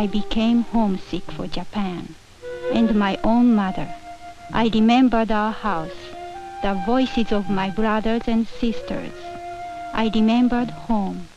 I became homesick for Japan and my own mother. I remembered our house, the voices of my brothers and sisters. I remembered home.